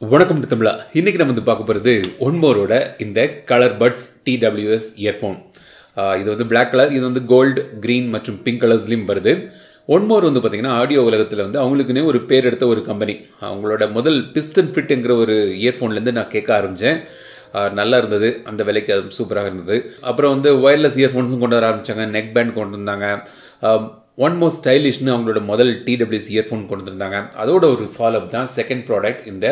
வணக்கம் டு தமிழா. இன்றைக்கி நம்ம வந்து பார்க்க போகிறது ஒன்மோரோட இந்த கலர் பட்ஸ் டிடபிள்யூஎஸ் இயர்ஃபோன் இது வந்து பிளாக் கலர் இது வந்து கோல்டு க்ரீன் மற்றும் பிங்க் கலர்ஸ்லையும் வருது. ஒன்மோர் வந்து பார்த்திங்கன்னா ஆடியோ உலகத்தில் வந்து அவங்களுக்குன்னே ஒரு பேர் எடுத்த ஒரு கம்பெனி அவங்களோட முதல் பிஸ்டன் ஃபிட்டுங்கிற ஒரு இயர்ஃபோன்லேருந்து நான் கேட்க ஆரம்பித்தேன் நல்லா இருந்தது. அந்த விலைக்கு அது சூப்பராக இருந்தது. அப்புறம் வந்து ஒயர்லெஸ் இயர்ஃபோன்ஸும் கொண்டு வர ஆரம்பித்தாங்க நெக் பேண்ட் கொண்டு வந்தாங்க. ஒன் மோர் ஸ்டைலிஷ்னு அவங்களோட முதல் டிடபிள்யூஸ் இயர்ஃபோன் கொண்டு வந்திருந்தாங்க. அதோட ஒரு ஃபாலோஅப் தான் செகண்ட் ப்ராடக்ட் இந்த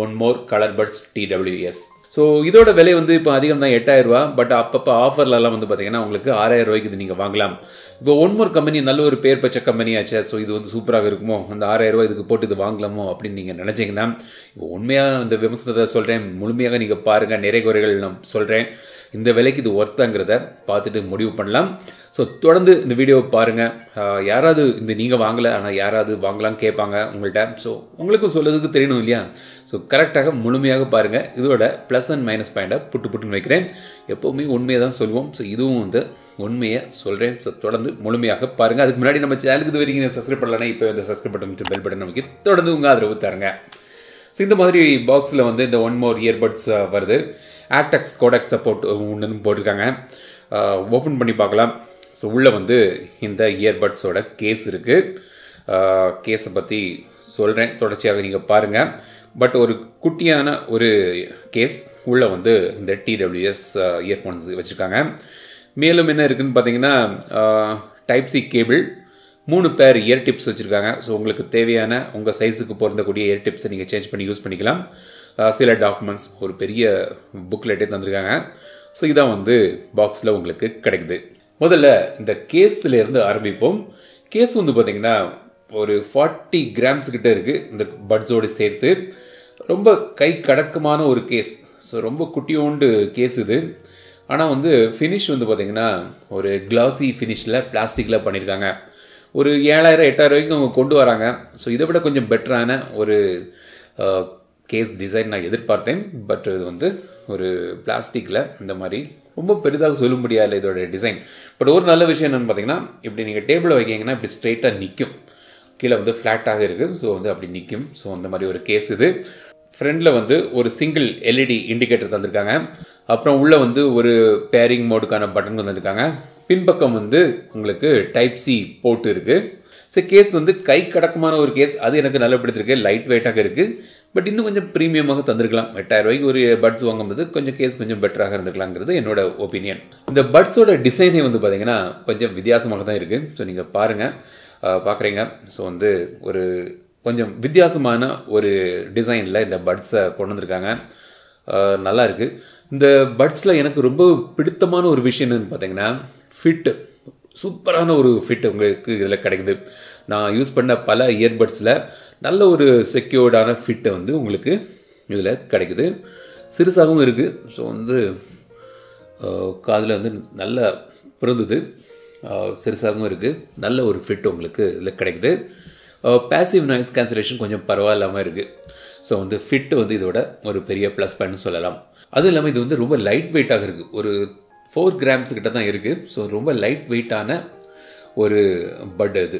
one more colour buds TWS so இதோட விலை வந்து இப்போ அதிகம் தான் எட்டாயிரம் ரூபா. பட் அப்பப்போ ஆஃபர்லலாம் வந்து பார்த்தீங்கன்னா உங்களுக்கு ஆறாயிரம் ரூபாய்க்கு இது நீங்கள் வாங்கலாம். இப்போ ஒன் மோர் கம்பெனி நல்ல ஒரு பேர் பச்ச கம்பெனி ஆச்சு. ஸோ இது வந்து சூப்பராக இருக்குமோ? அந்த ஆறாயிரம் ரூபாய் இதுக்கு போட்டு இது வாங்கலாமோ? அப்படின்னு நீங்கள் நினச்சிங்கன்னா இப்போ உண்மையாக இந்த விமர்சனத்தை சொல்கிறேன் முழுமையாக நீங்கள் பாருங்கள் நிறைய குறைகள் நான் சொல்கிறேன் இந்த விலைக்கு இது ஒர்த்தாங்கிறத பார்த்துட்டு முடிவு பண்ணலாம். ஸோ தொடர்ந்து இந்த வீடியோவை பாருங்கள் யாராவது இந்த நீங்கள் வாங்கலை ஆனால் யாராவது வாங்கலாம் கேட்பாங்க உங்கள்கிட்ட ஸோ உங்களுக்கும் சொல்லதுக்கு தெரியணும் இல்லையா? ஸோ கரெக்டாக முழுமையாக பாருங்கள் இதோட ப்ளஸ் அண்ட் மைனஸ் பாயிண்ட்டை புட்டு புட்டுன்னு வைக்கிறேன். எப்போவுமே உண்மையை தான் சொல்லுவோம் ஸோ இதுவும் வந்து உண்மையை சொல்கிறேன் ஸோ தொடர்ந்து முழுமையாக பாருங்கள் அதுக்கு முன்னாடி நம்ம சேனலுக்கு இது வரைக்கும் சப்ஸ்கிரைப் பண்ணலன்னா இப்போ இந்த சப்ஸ்கிரைப் பட்டன் பெல் பட்டன் நமக்கு தொடர்ந்து உங்கள் ஆதரவு தருங்க. ஸோ இந்த மாதிரி பாக்ஸில் வந்து இந்த ஒன் மோர் இயர்பட்ஸ் வருது. ஆக்டெக்ஸ் கோடெக் சப்போர்ட் ஒன்றுன்னு போட்டிருக்காங்க. ஓப்பன் பண்ணி பார்க்கலாம். ஸோ உள்ளே வந்து இந்த இயர்பட்ஸோட கேஸ் இருக்குது கேஸை பற்றி சொல்கிறேன் தொடர்ச்சியாக நீங்கள் பாருங்கள் பட் ஒரு குட்டியான ஒரு கேஸ் உள்ளே வந்து இந்த டிடபிள்யூஎஸ் இயர்ஃபோன்ஸ் வச்சுருக்காங்க. மேலும் என்ன இருக்குதுன்னு பார்த்தீங்கன்னா டைப் சி கேபிள் மூணு பேர் இயர் டிப்ஸ் வச்சுருக்காங்க. ஸோ உங்களுக்கு தேவையான உங்கள் சைஸுக்கு பொருந்தக்கூடிய இயர் டிப்ஸை நீங்கள் சேஞ்ச் பண்ணி யூஸ் பண்ணிக்கலாம். சில டாக்குமெண்ட்ஸ் ஒரு பெரிய புக்லெட்டே தந்திருக்காங்க. ஸோ இதான் வந்து பாக்ஸில் உங்களுக்கு கிடைக்குது. முதல்ல இந்த கேஸ்லேருந்து ஆரம்பிப்போம். கேஸ் வந்து பார்த்திங்கன்னா ஒரு ஃபார்ட்டி கிராம்ஸ் கிட்டே இருக்குது இந்த பட்ஸோடு சேர்த்து. ரொம்ப கை கடக்கமான ஒரு கேஸ் ஸோ ரொம்ப குட்டியோண்டு கேஸ் இது. ஆனால் வந்து ஃபினிஷ் வந்து பார்த்திங்கன்னா ஒரு கிளாசி ஃபினிஷில் பிளாஸ்டிக்கில் பண்ணியிருக்காங்க ஒரு ஏழாயிரம் எட்டாயிரம் வரைக்கும் அவங்க கொண்டு வராங்க. ஸோ இதை விட கொஞ்சம் பெட்டரான ஒரு கேஸ் டிசைன் நான் எதிர்பார்த்தேன் பட் இது வந்து ஒரு பிளாஸ்டிக்கில் இந்த மாதிரி ரொம்ப பெரிதாக சொல்ல முடியாது இதோட டிசைன் பட் ஒரு நல்ல விஷயம் என்னென்னு பார்த்தீங்கன்னா இப்படி நீங்கள் டேபிளில் வைக்கிங்கன்னா இப்படி ஸ்ட்ரெயிட்டாக நிற்கும் கீழே வந்து ஃப்ளாட்டாக இருக்குது ஸோ வந்து அப்படி நிற்கும் ஸோ அந்த மாதிரி ஒரு கேஸ் இது. ஃப்ரண்டில் வந்து ஒரு சிங்கிள் எல்இடி இண்டிகேட்டர் தந்திருக்காங்க. அப்புறம் உள்ளே வந்து ஒரு பேரிங் மோடுக்கான பட்டன் தந்திருக்காங்க. பின்பக்கம் வந்து உங்களுக்கு டைப் சி போட்டு இருக்குது ஸோ கேஸ் வந்து கை கடக்கமான ஒரு கேஸ் அது எனக்கு நல்லா பிடிச்சிருக்கு லைட் வெயிட்டாக இருக்குது பட் இன்னும் கொஞ்சம் ப்ரீமியமாக தந்திருக்கலாம். எட்டாயிரம் ரூபாய்க்கு ஒரு பட்ஸ் வாங்கும்போது கொஞ்சம் கேஸ் கொஞ்சம் பெட்டராக இருந்திருக்கலாங்கிறது என்னோட ஒப்பீனியன் இந்த பட்ஸோட டிசைனே வந்து பார்த்தீங்கன்னா கொஞ்சம் வித்தியாசமாக தான் இருக்குது ஸோ நீங்கள் பாருங்கள் பார்க்குறீங்க ஸோ வந்து ஒரு கொஞ்சம் வித்தியாசமான ஒரு டிசைனில் இந்த பட்ஸை கொண்டு வந்திருக்காங்க. நல்லா இருக்குது இந்த பட்ஸில் எனக்கு ரொம்ப பிடித்தமான ஒரு விஷயம் என்னன்னு பார்த்தீங்கன்னா ஃபிட்டு சூப்பரான ஒரு ஃபிட் உங்களுக்கு இதில் கிடைக்குது. நான் யூஸ் பண்ண பல இயர்பட்ஸில் நல்ல ஒரு செக்யூர்டான ஃபிட்டை வந்து உங்களுக்கு இதில் கிடைக்குது. சிறுசாகவும் இருக்குது ஸோ வந்து காதில் வந்து நல்ல பிறந்தது. சிறுசாகவும் இருக்குது நல்ல ஒரு ஃபிட் உங்களுக்கு இதில் கிடைக்குது. பேசிவ் நாய்ஸ் கேன்சலேஷன் கொஞ்சம் பரவாயில்லாமல் இருக்குது ஸோ வந்து ஃபிட்டு வந்து இதோட ஒரு பெரிய ப்ளஸ் பாயிண்ட் சொல்லலாம். அதுவும் இல்லாமல் இது வந்து ரொம்ப லைட் வெயிட்டாக இருக்குது ஒரு ஃபோர் கிராம்ஸ் கிட்ட தான் இருக்குது ஸோ ரொம்ப லைட் வெயிட்டான ஒரு பட் இது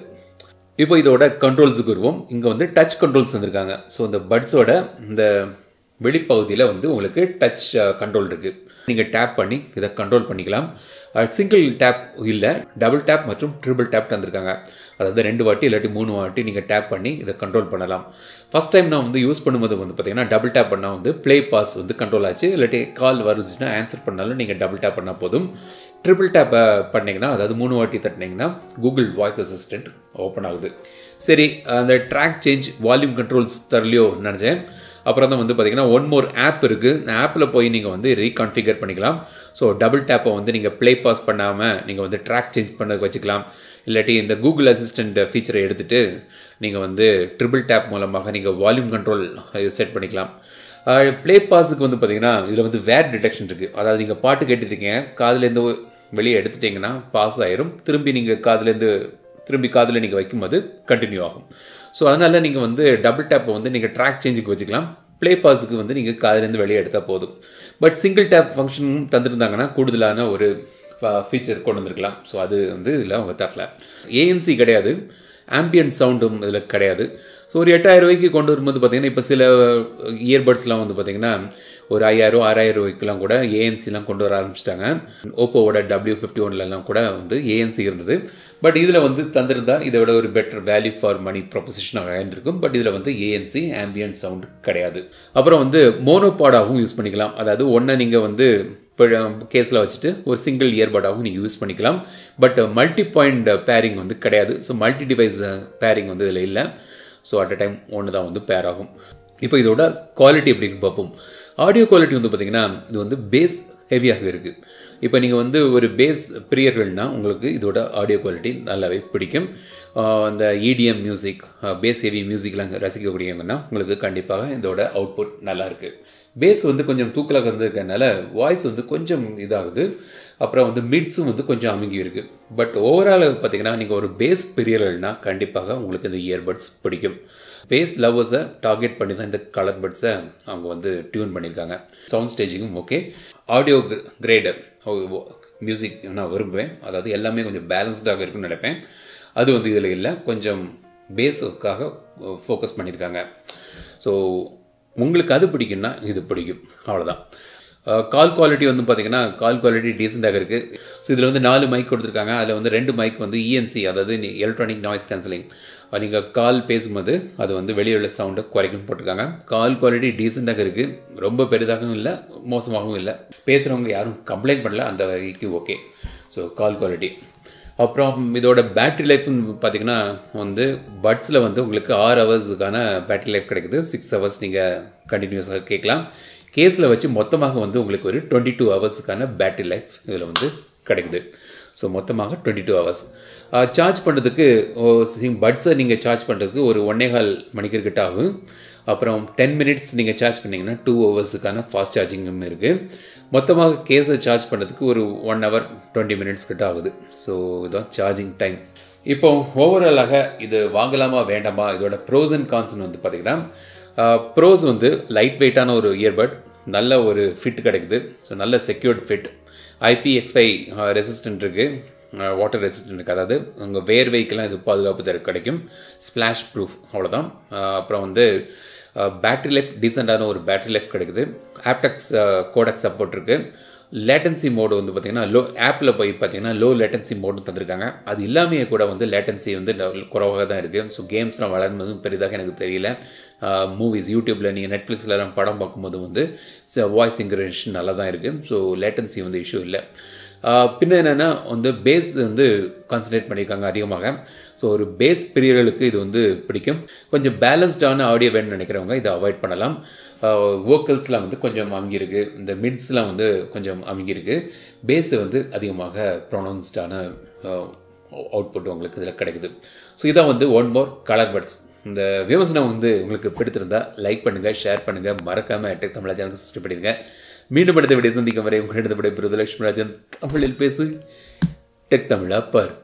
இப்போ இதோட கண்ட்ரோல்ஸுக்கு வருவோம். இங்கே வந்து டச் கண்ட்ரோல்ஸ் வந்திருக்காங்க ஸோ இந்த பட்ஸோட இந்த வெளிப்பகுதியில் வந்து உங்களுக்கு டச் கண்ட்ரோல் இருக்குது நீங்கள் டேப் பண்ணி இதை கண்ட்ரோல் பண்ணிக்கலாம். சிங்கிள் டேப் இல்லை டபுள் டேப் மற்றும் ட்ரிபிள் டேப் தந்திருக்காங்க. அதாவது ரெண்டு வாட்டி இல்லாட்டி மூணு வாட்டி நீங்கள் டேப் பண்ணி இதை கண்ட்ரோல் பண்ணலாம். ஃபஸ்ட் டைம் நான் வந்து யூஸ் பண்ணும்போது வந்து பார்த்தீங்கன்னா டபுள் டேப் பண்ணால் வந்து ப்ளே பாஸ் வந்து கண்ட்ரோல் ஆச்சு. இல்லாட்டி கால் வருச்சுன்னா ஆன்சர் பண்ணாலும் நீங்கள் டபுள் டேப் பண்ணால் போதும். ட்ரிபிள் டேப்பை uh, பண்ணிங்கன்னா அதாவது மூணு வாட்டி தட்டினீங்கன்னா கூகுள் வாய்ஸ் அசிஸ்டண்ட் ஓப்பன் ஆகுது. சரி அந்த ட்ராக் சேஞ்ச் வால்யூம் கண்ட்ரோல்ஸ் தரலையோ நினச்சேன். அப்புறம் தான் வந்து பார்த்திங்கன்னா ஒன் மோர் ஆப் இருக்குது இந்த ஆப்பில் போய் நீங்கள் வந்து ரீகான்ஃபிகர் பண்ணிக்கலாம். ஸோ டபுள் டேப்பை வந்து நீங்கள் ப்ளே பாஸ் பண்ணாமல் நீங்கள் வந்து ட்ராக் சேஞ்ச் பண்ண வச்சுக்கலாம். இல்லாட்டி இந்த கூகுள் அசிஸ்டண்ட் ஃபீச்சரை எடுத்துகிட்டு நீங்கள் வந்து ட்ரிபிள் டேப் மூலமாக நீங்கள் வால்யூம் கண்ட்ரோல் செட் பண்ணிக்கலாம். ப்ளே பாஸுக்கு வந்து பார்த்திங்கன்னா இதில் வந்து வேர் டிடெக்ஷன் இருக்குது அதாவது நீங்கள் பாட்டு கேட்டுருக்கீங்க காதுலேருந்து வெளியே எடுத்துட்டிங்கன்னா பாஸ் ஆயிரும். திரும்பி நீங்கள் காதுலேருந்து திரும்பி காதில் நீங்கள் வைக்கும்போது கண்டினியூ ஆகும். ஸோ அதனால் நீங்கள் வந்து டபுள் டேப்பை வந்து நீங்கள் ட்ராக் சேஞ்சுக்கு வச்சுக்கலாம். ப்ளே பாஸுக்கு வந்து நீங்கள் காதுலேருந்து வெளியே எடுத்தால் போதும். பட் சிங்கிள் டேப் ஃபங்க்ஷனும் தந்துருந்தாங்கன்னா கூடுதலான ஒரு ஃபீச்சர் கொண்டு வந்திருக்கலாம். ஸோ அது வந்து இதில் அவங்க தரல. ஏஎன்சி கிடையாது. ஆம்பியன்ட் சவுண்டும் இதில் கிடையாது. ஸோ ஒரு எட்டாயிரம் ரூபாய்க்கு கொண்டு வரும்போது பார்த்தீங்கன்னா இப்போ சில இயர்பட்ஸ்லாம் வந்து பார்த்திங்கன்னா ஒரு ஐயாயிரம் ஆறாயிரம் ரூபாய்க்குலாம் கூட ஏஎன்சிலாம் கொண்டு வர ஆரம்பிச்சிட்டாங்க. ஓப்போவோட டபிள்யூ ஃபிஃப்டி ஒன்லலாம் கூட வந்து ஏஎன்சி இருந்தது. பட் இதில் வந்து தந்திருந்தா இதை விட ஒரு பெட்டர் வேல்யூ ஃபார் மணி ப்ரொபொசிஷனாக இருந்திருக்கும். பட் இதில் வந்து ஏஎன்சி ஆம்பியன் சவுண்ட் கிடையாது. அப்புறம் வந்து மோனோபாடாகவும் யூஸ் பண்ணிக்கலாம். அதாவது ஒன்றை நீங்கள் வந்து இப்போ கேஸில் வச்சுட்டு ஒரு சிங்கிள் இயர்பாடாகவும் நீங்கள் யூஸ் பண்ணிக்கலாம். பட் மல்டி பாயிண்ட் பேரிங் வந்து கிடையாது. ஸோ மல்டி டிவைஸ் பேரிங் வந்து இதில் இல்லை. ஸோ அட் அ டைம் ஒன்று தான் வந்து பேர் ஆகும். இப்போ இதோட குவாலிட்டி எப்படின்னு பார்ப்போம். ஆடியோ குவாலிட்டி வந்து பார்த்திங்கன்னா இது வந்து பேஸ் ஹெவியாக இருக்குது இப்போ நீங்கள் வந்து ஒரு பேஸ் பிரியர்கள்னால் உங்களுக்கு இதோட ஆடியோ குவாலிட்டி நல்லாவே பிடிக்கும். அந்த இடிஎம் மியூசிக் பேஸ் ஹெவி மியூசிக்லாம் ரசிக்கக்கூடியவங்கன்னா உங்களுக்கு கண்டிப்பாக இதோட அவுட்புட் நல்லா இருக்குது பேஸ் வந்து கொஞ்சம் தூக்கலாக இருந்திருக்கனால வாய்ஸ் வந்து கொஞ்சம் இதாகுது. அப்புறம் வந்து மிட்ஸும் வந்து கொஞ்சம் அமுங்கி இருக்குது பட் ஓவரால் பார்த்தீங்கன்னா நீங்கள் ஒரு பேஸ் பிரியர்கள்னா கண்டிப்பாக உங்களுக்கு இந்த இயர்பட்ஸ் பிடிக்கும். பேஸ் லவ்வர்ஸை டார்கெட் பண்ணி தான் இந்த கலர் பட்ஸை அவங்க வந்து டியூன் பண்ணியிருக்காங்க சவுண்ட் ஸ்டேஜிங்கும் ஓகே ஆடியோ கிரேடர் மியூசிக் நான் விரும்புவேன். அதாவது எல்லாமே கொஞ்சம் பேலன்ஸ்டாக இருக்குன்னு நினைப்பேன். அது வந்து இதில் இல்லை. கொஞ்சம் பேஸுக்காக ஃபோக்கஸ் பண்ணியிருக்காங்க ஸோ உங்களுக்கு அது பிடிக்கும்னா இது பிடிக்கும். அவ்வளோதான் கால் குவாலிட்டி வந்து பார்த்திங்கன்னா கால் குவாலிட்டி டீசெண்டாக இருக்குது ஸோ இதில் வந்து நாலு மைக் கொடுத்துருக்காங்க. அதில் வந்து ரெண்டு மைக் வந்து இஎன்சி அதாவது எலக்ட்ரானிக் நாய்ஸ் கேன்சலிங் நீங்கள் கால் பேசும்போது அது வந்து வெளியே உள்ள சவுண்டை குறைக்கும் போட்டிருக்காங்க. கால் குவாலிட்டி டீசெண்டாக இருக்குது ரொம்ப பெரிதாகவும் இல்லை மோசமாகவும் இல்லை. பேசுகிறவங்க யாரும் கம்ப்ளைண்ட் பண்ணல அந்த வகைக்கு ஓகே ஸோ கால் குவாலிட்டி அப்புறம் இதோட பேட்ரி லைஃப்னு பார்த்தீங்கன்னா வந்து பட்ஸில் வந்து உங்களுக்கு ஆறு ஹவர்ஸுக்கான பேட்ரி லைஃப் கிடைக்குது. சிக்ஸ் ஹவர்ஸ் நீங்கள் கண்டினியூஸாக கேட்கலாம். கேஸில் வச்சு மொத்தமாக வந்து உங்களுக்கு ஒரு டுவெண்ட்டி டூ ஹவர்ஸுக்கான பேட்ரி லைஃப் இதில் வந்து கிடைக்குது. ஸோ மொத்தமாக டுவெண்ட்டி டூ ஹவர்ஸ் சார்ஜ் பண்ணுறதுக்கு பட்ஸை நீங்கள் சார்ஜ் பண்ணுறதுக்கு ஒரு ஒன்னே கால் மணிக்கு கிட்ட ஆகும். அப்புறம் டென் மினிட்ஸ் நீங்கள் சார்ஜ் பண்ணிங்கன்னா டூ ஹவர்ஸுக்கான ஃபாஸ்ட் சார்ஜிங்கும் இருக்குது மொத்தமாக கேஸை சார்ஜ் பண்ணுறதுக்கு ஒரு ஒன் ஹவர் டுவெண்ட்டி மினிட்ஸ் கிட்ட ஆகுது. ஸோ இதுதான் சார்ஜிங் டைம் இப்போ ஓவராலாக இது வாங்கலாமா வேண்டாமா? இதோட ப்ரோஸ் அண்ட் கான்ஸ்னு வந்து பார்த்திங்கன்னா ப்ரோஸ் வந்து லைட் வெயிட்டான ஒரு இயர்பட் நல்ல ஒரு ஃபிட் கிடைக்குது. ஸோ நல்ல செக்யூர்ட் ஃபிட் ஐபிஎக்ஸ்ஐ ரெசிஸ்டன்ட் இருக்குது வாட்டர் ரெசிஸ்டன்ட் இருக்குது அதாவது உங்கள் வேர்வைக்கெல்லாம் இது பாதுகாப்பு தர கிடைக்கும். ஸ்ப்ளாஷ் ப்ரூஃப் அவ்வளோதான் அப்புறம் வந்து பேட்ரி லைஃப் டீசெண்டான ஒரு பேட்ரி லைஃப் கிடைக்குது. ஆப்டெக்ஸ் கோடக் சப்போர்ட் இருக்குது லேட்டன்சி மோடு வந்து பார்த்திங்கன்னா லோ ஆப்பில் போய் பார்த்தீங்கன்னா லோ லேட்டன்சி மோடு தந்திருக்காங்க. அது இல்லாமையே கூட வந்து லேட்டன்சி வந்து குறைவாக தான் இருக்குது ஸோ கேம்ஸ்லாம் வளர்ந்ததும் பெரிதாக எனக்கு தெரியல. மூவிஸ் யூடியூப்பில் நீங்கள் நெட்ஃப்ளிக்ஸ்லாம் படம் பார்க்கும்போது வந்து வாய்ஸ் இன்க்ரேஷன் நல்லா தான் இருக்குது ஸோ லேட்டன்சி வந்து இஷ்யூ இல்லை. பின்ன என்னென்னா வந்து பேஸ் வந்து கான்சன்ட்ரேட் பண்ணியிருக்காங்க அதிகமாக. ஸோ ஒரு பேஸ் பிரியர்களுக்கு இது வந்து பிடிக்கும். கொஞ்சம் பேலன்ஸ்டான ஆடியோ வேணும்னு நினைக்கிறவங்க இதை அவாய்ட் பண்ணலாம். வோக்கல்ஸ்லாம் வந்து கொஞ்சம் அமைங்கியிருக்கு. இந்த மிட்ஸ்லாம் வந்து கொஞ்சம் அமைங்கியிருக்கு. பேஸு வந்து அதிகமாக ப்ரொனவுன்ஸ்டான அவுட்புட் உங்களுக்கு இதில் கிடைக்குது. ஸோ இதான் வந்து ஒன் மோர் கலர் பட்ஸ் இந்த விமர்சனம் வந்து உங்களுக்கு பிடித்திருந்தா லைக் பண்ணுங்கள் ஷேர் பண்ணுங்கள் மறக்காமல் டெக் தமிழா சேனலுக்கு சப்ஸ்கிரைப் பண்ணிடுங்க. மீண்டும் அடுத்த விட சந்திக்கும் வரை உங்களிடம் விடைபெறுவது லட்சுமி ராஜன் தமிழில் பேசு டெக் தமிழா பார்.